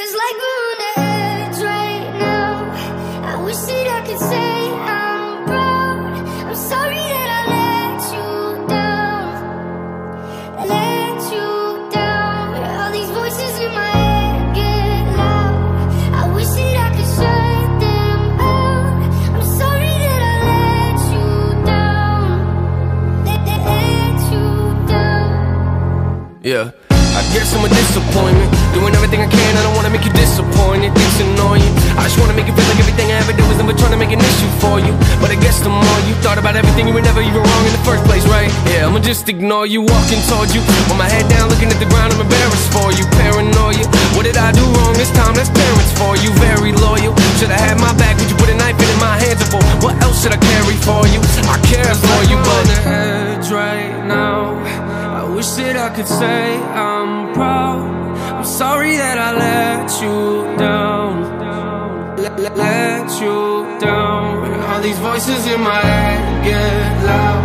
Like on the edge right now. I wish that I could say I'm proud. I'm sorry that I let you down. Let you down. All these voices in my head get loud. I wish that I could shut them out. I'm sorry that I let you down. Let you down. Yeah. I guess I'm a disappointment. Doing everything I was never trying to make an issue for you. But I guess the more you thought about everything, you were never even wrong in the first place, right? Yeah, I'ma just ignore you, walking towards you. With my head down, looking at the ground, I'm embarrassed for you. Paranoia. What did I do wrong this time? That's parents for you. Very loyal. Should I have my back, would you put a knife in my hands for? What else should I carry for you? I care for you, but. On the edge right now. I wish that I could say I'm proud. I'm sorry that I let you down. Let, let, let you down. All these voices in my head get loud.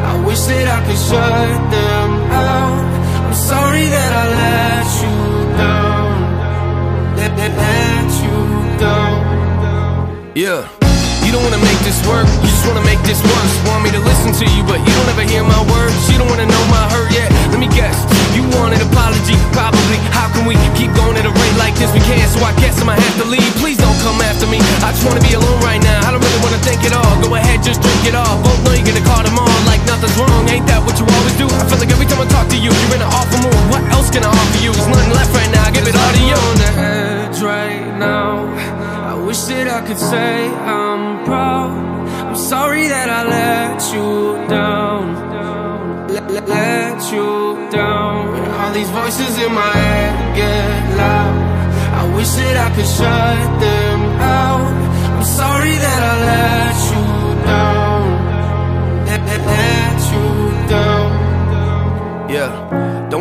I wish that I could shut them out. I'm sorry that I let you down. Let, let, let you down. Yeah. You don't wanna make this work, you just wanna make this worse. Want me to listen to you, but you don't ever hear my words. You don't wanna know my hurt yet. Let me guess, you want an apology, probably. How can we keep going at a rate like this? We can't, so I guess I'ma have to leave. Please come after me. I just wanna be alone right now. I don't really wanna think at all. Go ahead, just drink it all. Both know you're gonna call them on like nothing's wrong. Ain't that what you always do? I feel like every time I talk to you, you're in an awful mood. What else can I offer you? There's nothing left right now. I give it all to you. On the edge right now. I wish that I could say I'm proud. I'm sorry that I let you down. Let, you down. All these voices in my head get loud. Wish that I could shut them out.